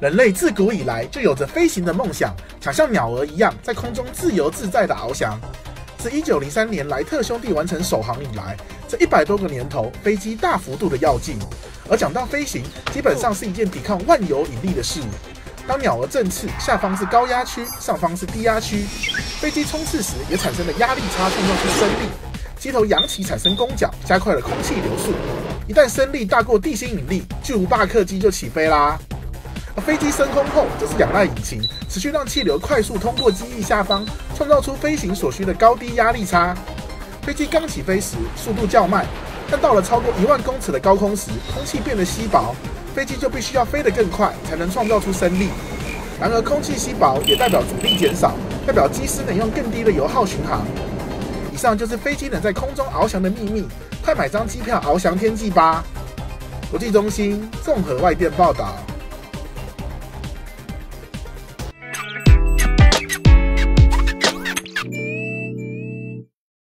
人类自古以来就有着飞行的梦想，想像鸟儿一样在空中自由自在的翱翔。自一九零三年莱特兄弟完成首航以来，这一百多个年头，飞机大幅度的跃进。而讲到飞行，基本上是一件抵抗万有引力的事。当鸟儿振翅，下方是高压区，上方是低压区，飞机冲刺时也产生了压力差，创造出升力。机头扬起产生弓角，加快了空气流速。一旦升力大过地心引力，巨无霸客机就起飞啦。而飞机升空后，则是仰赖引擎，持续让气流快速通过机翼下方，创造出飞行所需的高低压力差。飞机刚起飞时速度较慢，但到了超过一万公尺的高空时，空气变得稀薄，飞机就必须要飞得更快，才能创造出升力。然而，空气稀薄也代表阻力减少，代表机师能用更低的油耗巡航。以上就是飞机能在空中翱翔的秘密，快买张机票翱翔天际吧！国际中心综合外电报道。